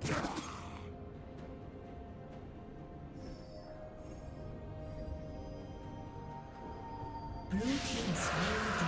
Blue team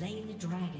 slain the dragon.